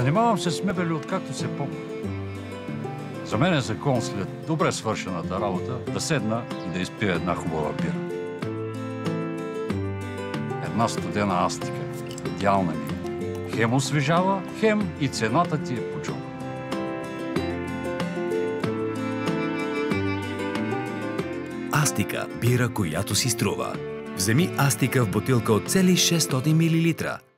Занимавам се с мебели, откакто се помня. За мен е закон след добре свършената работа да седна и да изпия една хубава бира. Една студена астика, идеална ми. Хем освежава, хем и цената ти е по джоба. Астика – бира, която си струва. Вземи Астика в бутилка от цели 600 мл.